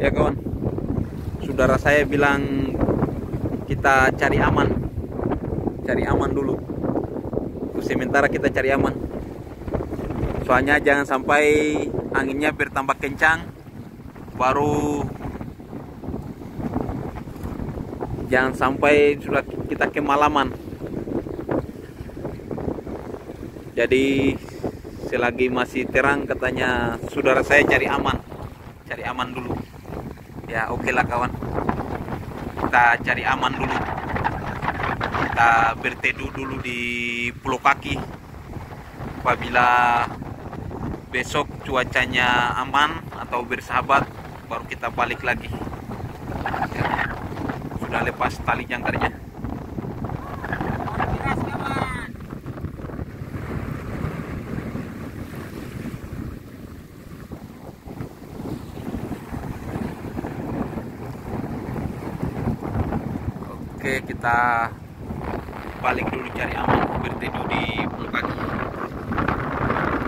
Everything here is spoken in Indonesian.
ya kawan. Saudara saya bilang kita cari aman. Cari aman dulu. Sementara kita cari aman. Soalnya jangan sampai anginnya bertambah kencang baru jangan sampai sudah kita kemalaman. Jadi selagi masih terang katanya saudara saya cari aman. Cari aman dulu ya oke okay lah kawan. Kita cari aman dulu. Kita berteduh dulu di pulau kaki. Apabila besok cuacanya aman atau bersahabat baru kita balik lagi. Sudah lepas tali jangkarnya Oke, kita balik dulu cari aman berteduh di permukaan